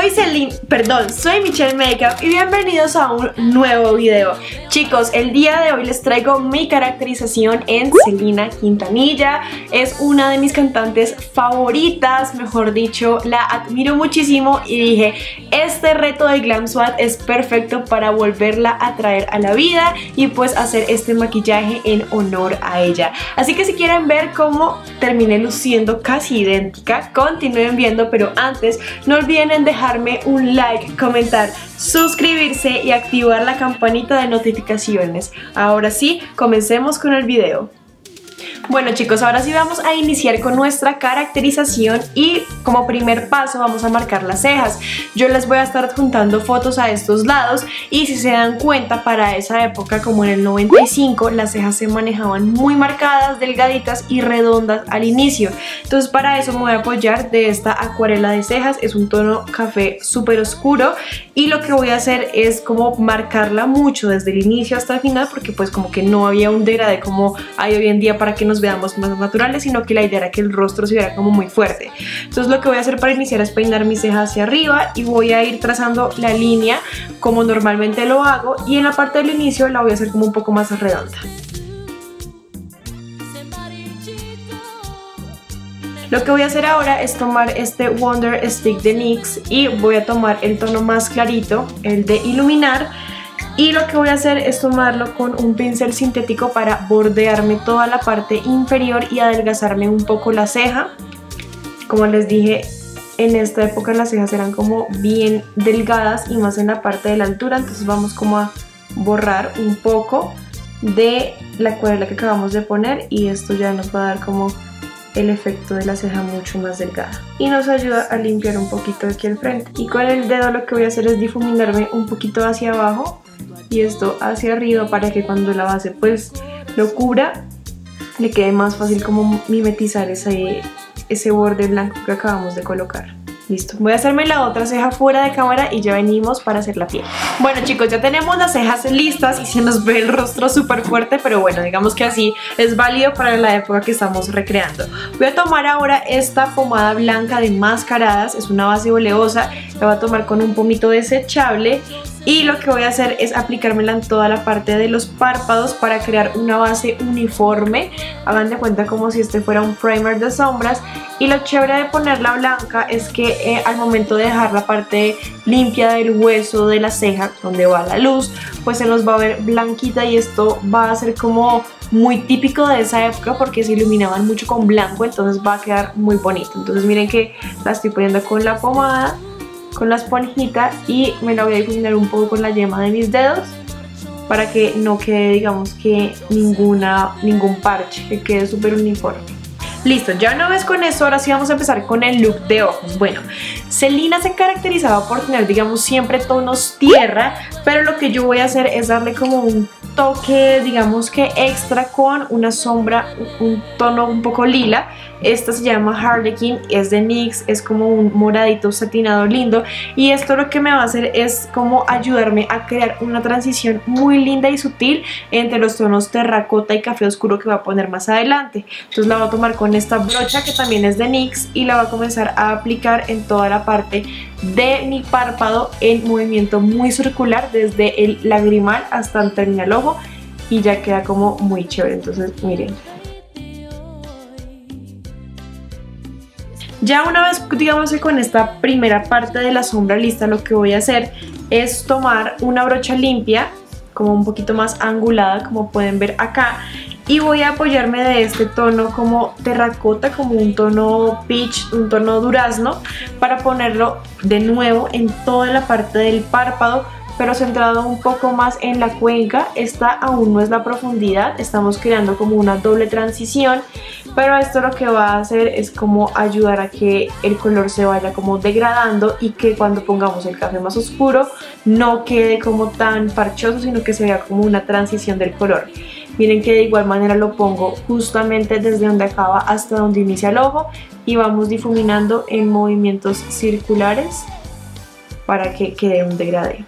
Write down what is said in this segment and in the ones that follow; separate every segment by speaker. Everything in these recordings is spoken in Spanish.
Speaker 1: Soy Celine, perdón, soy Michelle Makeup y bienvenidos a un nuevo video. Chicos, el día de hoy les traigo mi caracterización en Selena Quintanilla. Es una de mis cantantes favoritas, mejor dicho, la admiro muchísimo y dije, este reto de Glam Swat es perfecto para volverla a traer a la vida y pues hacer este maquillaje en honor a ella. Así que si quieren ver cómo terminé luciendo casi idéntica, continúen viendo, pero antes no olviden en dejarme un like, comentar, suscribirse y activar la campanita de notificaciones. Ahora sí, comencemos con el video. Bueno chicos, ahora sí vamos a iniciar con nuestra caracterización y como primer paso vamos a marcar las cejas. Yo les voy a estar adjuntando fotos a estos lados y si se dan cuenta para esa época como en el 95 las cejas se manejaban muy marcadas, delgaditas y redondas al inicio. Entonces para eso me voy a apoyar de esta acuarela de cejas, es un tono café súper oscuro y lo que voy a hacer es como marcarla mucho desde el inicio hasta el final porque pues como que no había un de como hay hoy en día para que nos veamos más naturales, sino que la idea era que el rostro se viera como muy fuerte. Entonces lo que voy a hacer para iniciar es peinar mis cejas hacia arriba y voy a ir trazando la línea como normalmente lo hago y en la parte del inicio la voy a hacer como un poco más redonda. Lo que voy a hacer ahora es tomar este Wonder Stick de NYX y voy a tomar el tono más clarito, el de iluminar, y lo que voy a hacer es tomarlo con un pincel sintético para bordearme toda la parte inferior y adelgazarme un poco la ceja. Como les dije, en esta época las cejas eran como bien delgadas y más en la parte de la altura, entonces vamos como a borrar un poco de la acuarela que acabamos de poner y esto ya nos va a dar como el efecto de la ceja mucho más delgada. Y nos ayuda a limpiar un poquito aquí el frente. Y con el dedo lo que voy a hacer es difuminarme un poquito hacia abajo y esto hacia arriba para que cuando la base pues lo cubra le quede más fácil como mimetizar ese, ese borde blanco que acabamos de colocar. Listo, voy a hacerme la otra ceja fuera de cámara y ya venimos para hacer la piel. Bueno chicos, ya tenemos las cejas listas y se nos ve el rostro súper fuerte, pero bueno, digamos que así es válido para la época que estamos recreando. Voy a tomar ahora esta pomada blanca de mascaradas, es una base oleosa, la voy a tomar con un pomito desechable y lo que voy a hacer es aplicármela en toda la parte de los párpados para crear una base uniforme hagan de cuenta como si este fuera un primer de sombras y lo chévere de ponerla blanca es que eh, al momento de dejar la parte limpia del hueso de la ceja donde va la luz pues se nos va a ver blanquita y esto va a ser como muy típico de esa época porque se iluminaban mucho con blanco entonces va a quedar muy bonito entonces miren que la estoy poniendo con la pomada con la esponjita y me la voy a difuminar un poco con la yema de mis dedos para que no quede digamos que ninguna, ningún parche, que quede súper uniforme. Listo, ya una vez con eso, ahora sí vamos a empezar con el look de ojos. Bueno, Selena se caracterizaba por tener, digamos, siempre tonos tierra, pero lo que yo voy a hacer es darle como un toque, digamos que extra con una sombra, un tono un poco lila. Esta se llama Harlequin, es de NYX, es como un moradito satinado lindo y esto lo que me va a hacer es como ayudarme a crear una transición muy linda y sutil entre los tonos terracota y café oscuro que va a poner más adelante. Entonces la voy a tomar con esta brocha que también es de NYX y la voy a comenzar a aplicar en toda la parte de mi párpado en movimiento muy circular desde el lagrimal hasta el terminal ojo y ya queda como muy chévere, entonces miren. Ya una vez digamos que con esta primera parte de la sombra lista lo que voy a hacer es tomar una brocha limpia como un poquito más angulada como pueden ver acá y voy a apoyarme de este tono como terracota, como un tono peach, un tono durazno para ponerlo de nuevo en toda la parte del párpado pero centrado un poco más en la cuenca. Esta aún no es la profundidad, estamos creando como una doble transición, pero esto lo que va a hacer es como ayudar a que el color se vaya como degradando y que cuando pongamos el café más oscuro no quede como tan parchoso, sino que se vea como una transición del color. Miren que de igual manera lo pongo justamente desde donde acaba hasta donde inicia el ojo y vamos difuminando en movimientos circulares para que quede un degradé.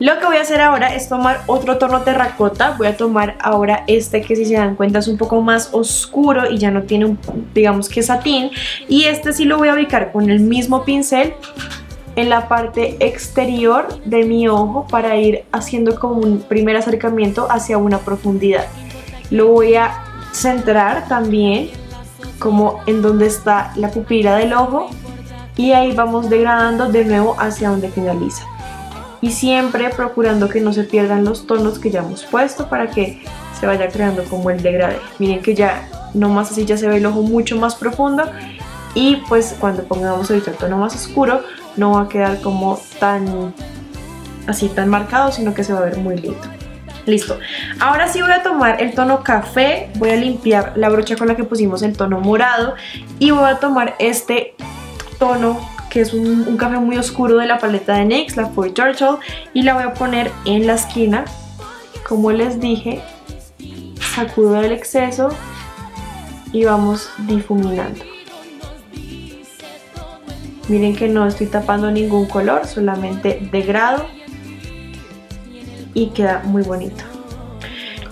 Speaker 1: Lo que voy a hacer ahora es tomar otro tono terracota, voy a tomar ahora este que si se dan cuenta es un poco más oscuro y ya no tiene digamos que satín, y este sí lo voy a ubicar con el mismo pincel en la parte exterior de mi ojo para ir haciendo como un primer acercamiento hacia una profundidad. Lo voy a centrar también como en donde está la pupila del ojo y ahí vamos degradando de nuevo hacia donde finaliza y siempre procurando que no se pierdan los tonos que ya hemos puesto para que se vaya creando como el degradé. Miren que ya nomás así ya se ve el ojo mucho más profundo y pues cuando pongamos el tono más oscuro no va a quedar como tan así tan marcado sino que se va a ver muy lindo. Listo, ahora sí voy a tomar el tono café, voy a limpiar la brocha con la que pusimos el tono morado y voy a tomar este tono que es un, café muy oscuro de la paleta de NYX, la Foy Turtle, y la voy a poner en la esquina. Como les dije, sacudo el exceso y vamos difuminando. Miren que no estoy tapando ningún color, solamente degrado y queda muy bonito.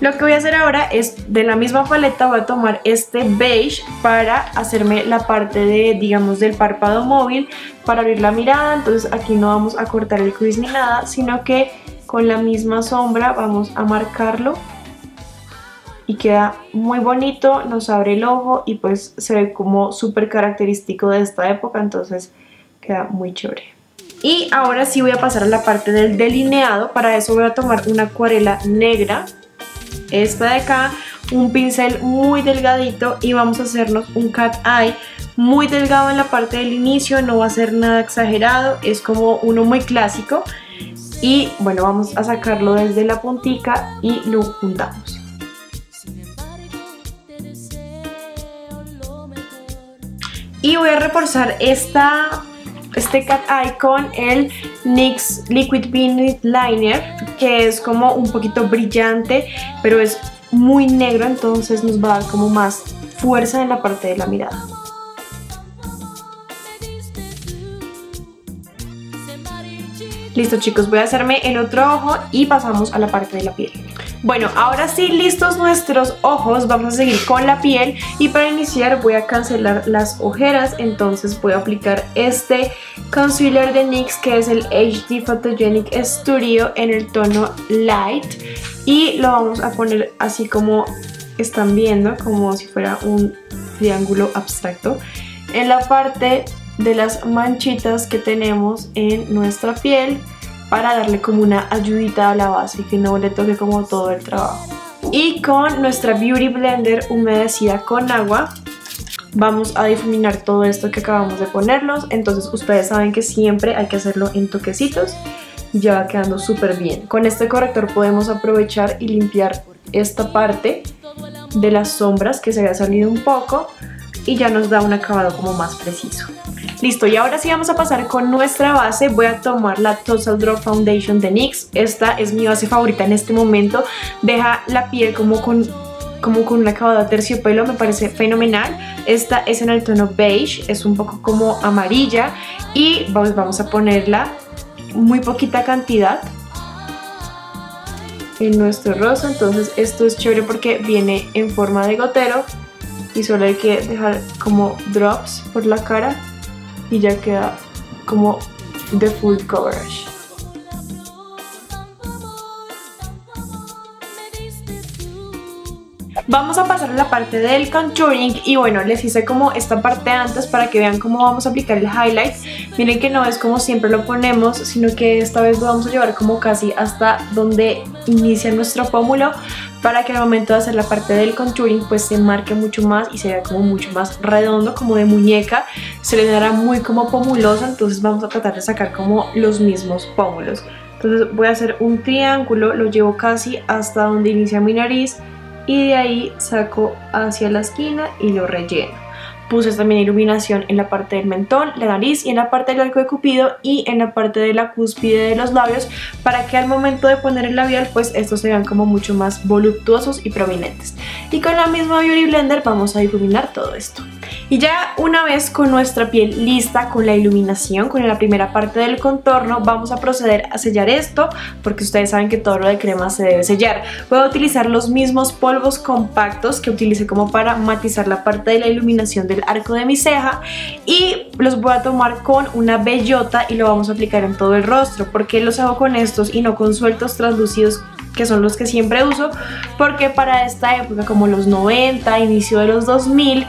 Speaker 1: Lo que voy a hacer ahora es de la misma paleta voy a tomar este beige para hacerme la parte de, digamos, del párpado móvil para abrir la mirada. Entonces aquí no vamos a cortar el crease ni nada, sino que con la misma sombra vamos a marcarlo y queda muy bonito, nos abre el ojo y pues se ve como súper característico de esta época, entonces queda muy chévere. Y ahora sí voy a pasar a la parte del delineado, para eso voy a tomar una acuarela negra. Esta de acá, un pincel muy delgadito. Y vamos a hacernos un cat eye muy delgado en la parte del inicio, no va a ser nada exagerado, es como uno muy clásico. Y bueno, vamos a sacarlo desde la puntica y lo juntamos. Y voy a reforzar esta este cat eye con el NYX Liquid Bean Liner que es como un poquito brillante pero es muy negro entonces nos va a dar como más fuerza en la parte de la mirada. Listo chicos, voy a hacerme el otro ojo y pasamos a la parte de la piel. Bueno, ahora sí, listos nuestros ojos, vamos a seguir con la piel. Y para iniciar voy a cancelar las ojeras, entonces voy a aplicar este concealer de NYX que es el HD Photogenic Studio en el tono Light. Y lo vamos a poner así como están viendo, como si fuera un triángulo abstracto en la parte de las manchitas que tenemos en nuestra piel para darle como una ayudita a la base y que no le toque como todo el trabajo. Y con nuestra Beauty Blender humedecida con agua vamos a difuminar todo esto que acabamos de ponernos. Entonces ustedes saben que siempre hay que hacerlo en toquecitos y ya va quedando súper bien. Con este corrector podemos aprovechar y limpiar esta parte de las sombras que se había salido un poco y ya nos da un acabado como más preciso. Listo, y ahora sí vamos a pasar con nuestra base. Voy a tomar la Total Drop Foundation de NYX. Esta es mi base favorita en este momento. Deja la piel como con como con un acabado terciopelo, me parece fenomenal. Esta es en el tono beige, es un poco como amarilla y vamos, vamos a ponerla muy poquita cantidad en nuestro rostro. Entonces esto es chévere porque viene en forma de gotero y solo hay que dejar como drops por la cara y ya queda como de full coverage. Vamos a pasar a la parte del contouring y bueno, les hice como esta parte antes para que vean cómo vamos a aplicar el highlight. Miren que no es como siempre lo ponemos, sino que esta vez lo vamos a llevar como casi hasta donde inicia nuestro pómulo para que al momento de hacer la parte del contouring pues se marque mucho más y se vea como mucho más redondo, como de muñeca. Se le dará muy como pomuloso, entonces vamos a tratar de sacar como los mismos pómulos. Entonces voy a hacer un triángulo, lo llevo casi hasta donde inicia mi nariz y de ahí saco hacia la esquina y lo relleno. Puse también iluminación en la parte del mentón, la nariz y en la parte del arco de cupido y en la parte de la cúspide de los labios para que al momento de poner el labial pues estos se vean como mucho más voluptuosos y prominentes. Y con la misma Beauty Blender vamos a difuminar todo esto. Y ya una vez con nuestra piel lista, con la iluminación, con la primera parte del contorno, vamos a proceder a sellar esto, porque ustedes saben que todo lo de crema se debe sellar. Voy a utilizar los mismos polvos compactos que utilicé como para matizar la parte de la iluminación del arco de mi ceja y los voy a tomar con una bellota y lo vamos a aplicar en todo el rostro. ¿Por qué los hago con estos y no con sueltos translúcidos que son los que siempre uso, porque para esta época, como los 90, inicio de los 2000,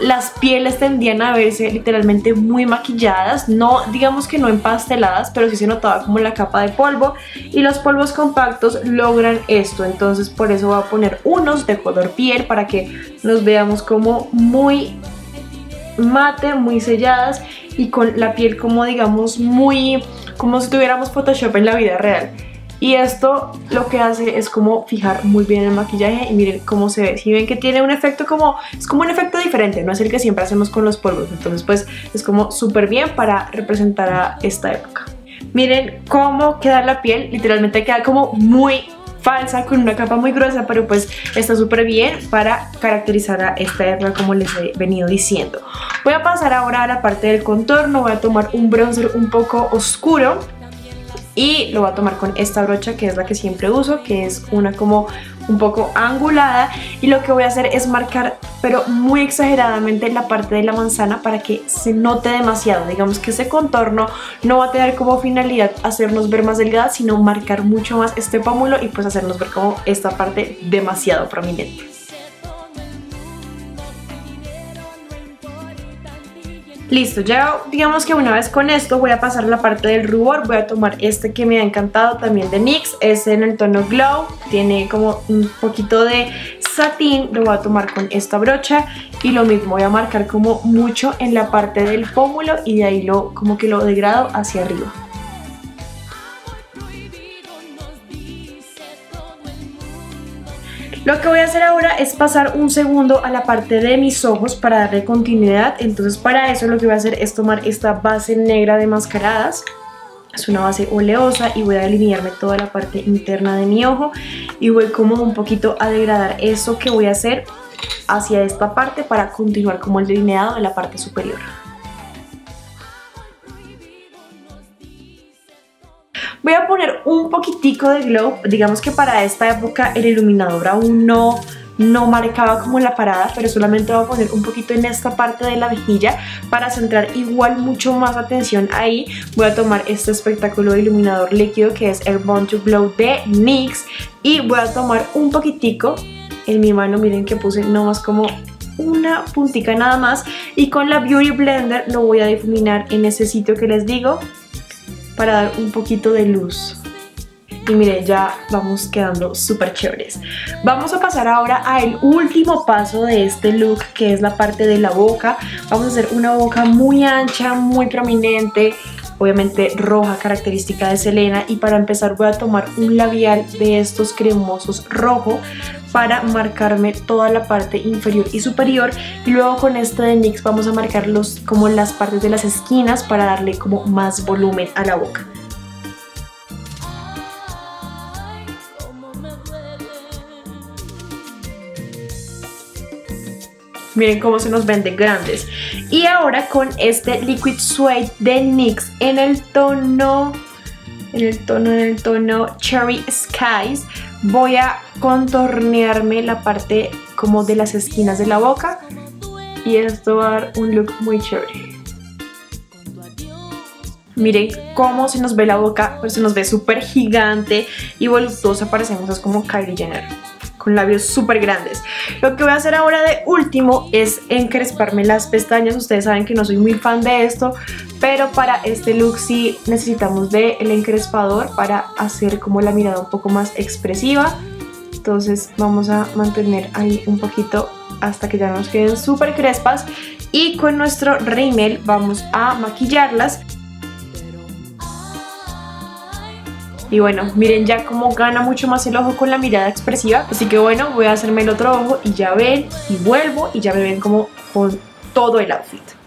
Speaker 1: las pieles tendían a verse literalmente muy maquilladas, no digamos que no empasteladas, pero sí se notaba como la capa de polvo y los polvos compactos logran esto, entonces por eso voy a poner unos de color piel para que nos veamos como muy mate, muy selladas y con la piel como digamos muy como si tuviéramos Photoshop en la vida real. Y esto lo que hace es como fijar muy bien el maquillaje y miren cómo se ve. Si ven que tiene un efecto como, es como un efecto diferente, no es el que siempre hacemos con los polvos. Entonces pues es como súper bien para representar a esta época. Miren cómo queda la piel, literalmente queda como muy falsa con una capa muy gruesa pero pues está súper bien para caracterizar a esta época como les he venido diciendo voy a pasar ahora a la parte del contorno voy a tomar un bronzer un poco oscuro y lo voy a tomar con esta brocha que es la que siempre uso, que es una como un poco angulada y lo que voy a hacer es marcar pero muy exageradamente la parte de la manzana para que se note demasiado, digamos que ese contorno no va a tener como finalidad hacernos ver más delgada sino marcar mucho más este pómulo y pues hacernos ver como esta parte demasiado prominente. Listo, ya digamos que una vez con esto voy a pasar la parte del rubor, voy a tomar este que me ha encantado también de NYX, es en el tono Glow, tiene como un poquito de satín, lo voy a tomar con esta brocha y lo mismo, voy a marcar como mucho en la parte del pómulo y de ahí lo como que lo degrado hacia arriba. Lo que voy a hacer ahora es pasar un segundo a la parte de mis ojos para darle continuidad. Entonces para eso lo que voy a hacer es tomar esta base negra de mascaradas. Es una base oleosa y voy a delinearme toda la parte interna de mi ojo. Y voy como un poquito a degradar eso que voy a hacer hacia esta parte para continuar como el delineado de la parte superior. Voy a poner un poquitico de glow, digamos que para esta época el iluminador aún no, no marcaba como la parada, pero solamente voy a poner un poquito en esta parte de la mejilla para centrar igual mucho más atención ahí. Voy a tomar este espectáculo de iluminador líquido que es el Born Glow de NYX y voy a tomar un poquitico en mi mano, miren que puse nomás como una puntica nada más y con la Beauty Blender lo voy a difuminar en ese sitio que les digo para dar un poquito de luz. Y miren, ya vamos quedando súper chéveres. Vamos a pasar ahora al último paso de este look, que es la parte de la boca. Vamos a hacer una boca muy ancha, muy prominente, obviamente roja, característica de Selena. Y para empezar voy a tomar un labial de estos cremosos rojo para marcarme toda la parte inferior y superior y luego con este de NYX vamos a marcar los, como las partes de las esquinas para darle como más volumen a la boca. Miren cómo se nos ven de grandes. Y ahora con este Liquid Suede de NYX en el tono... En el tono, en el tono Cherry Skies voy a contornearme la parte como de las esquinas de la boca y esto va a dar un look muy chévere. Miren cómo se nos ve la boca, pues se nos ve súper gigante y voluptuosa, parecemos como Kylie Jenner con labios súper grandes. Lo que voy a hacer ahora de último es encresparme las pestañas. Ustedes saben que no soy muy fan de esto, pero para este look sí necesitamos de el encrespador para hacer como la mirada un poco más expresiva. Entonces vamos a mantener ahí un poquito hasta que ya nos queden súper crespas y con nuestro rímel vamos a maquillarlas. Y bueno, miren ya cómo gana mucho más el ojo con la mirada expresiva. Así que bueno, voy a hacerme el otro ojo y ya ven, y vuelvo y ya me ven como con todo el outfit.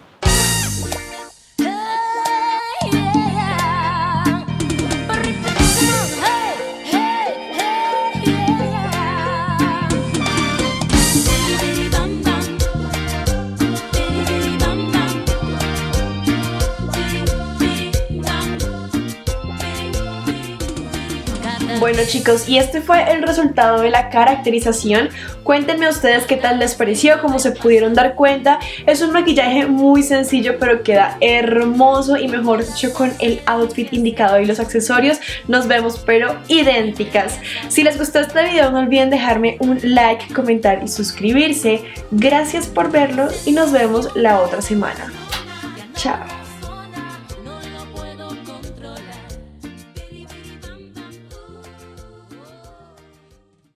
Speaker 1: Bueno chicos, y este fue el resultado de la caracterización. Cuéntenme ustedes qué tal les pareció, como se pudieron dar cuenta. Es un maquillaje muy sencillo, pero queda hermoso y mejor dicho con el outfit indicado y los accesorios. Nos vemos pero idénticas. Si les gustó este video no olviden dejarme un like, comentar y suscribirse. Gracias por verlo y nos vemos la otra semana. Chao.